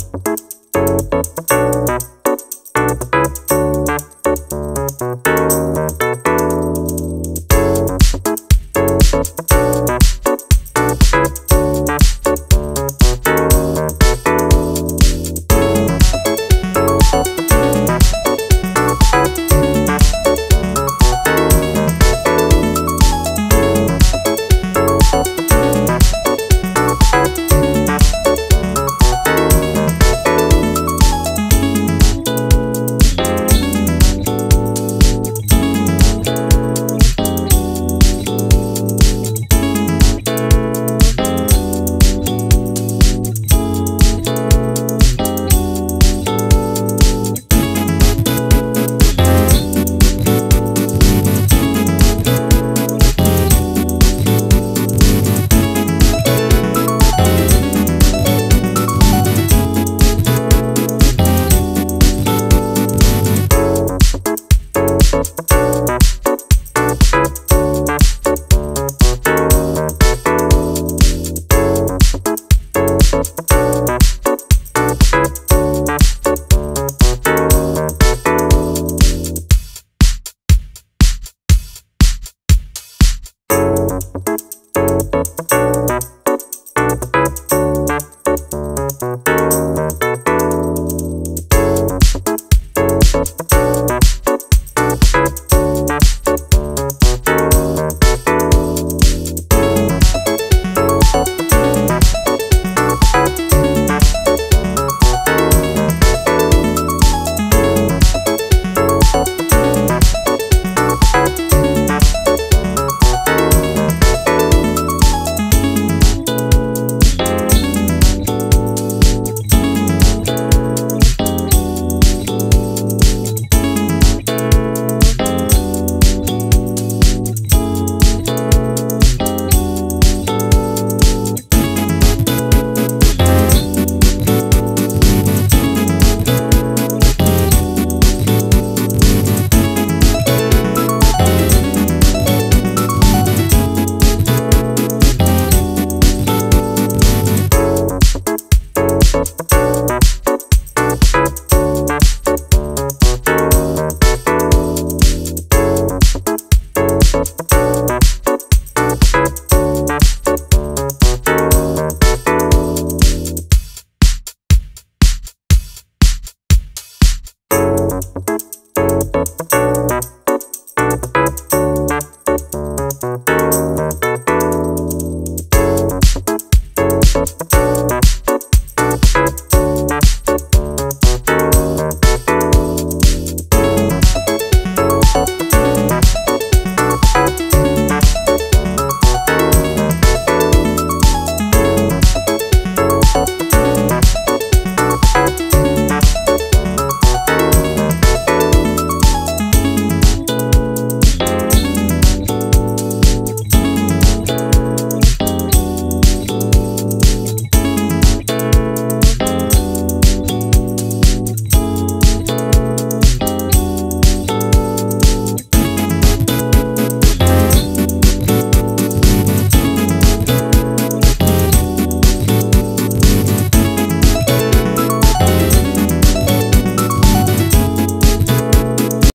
Música